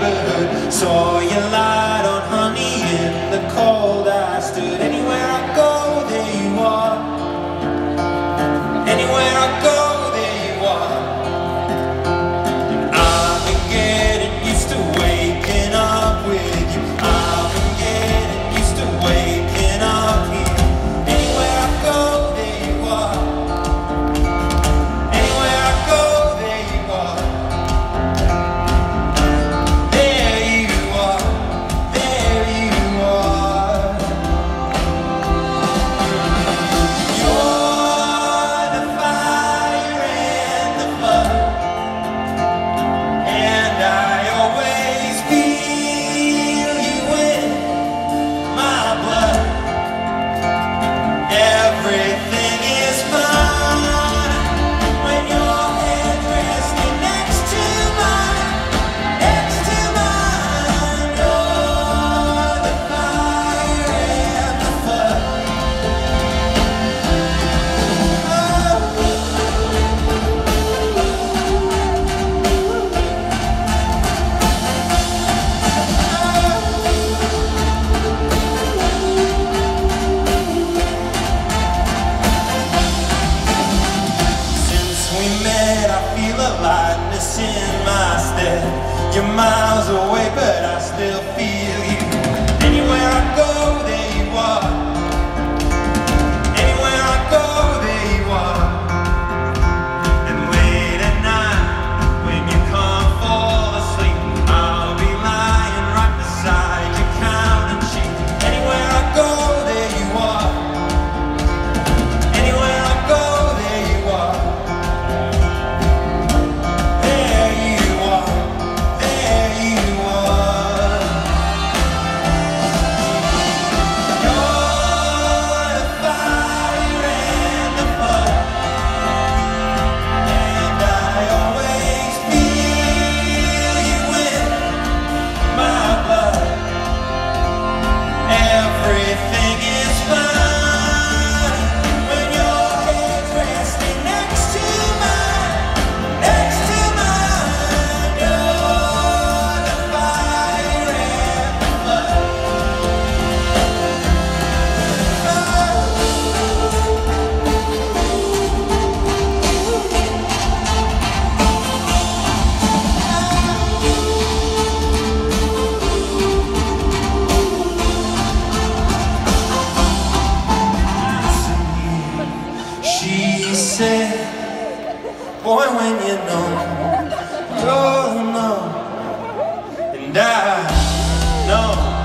neighborhood saw your feel a lightness in my step. You're miles away, but I still She said, boy, when you know, you'll know. And I know.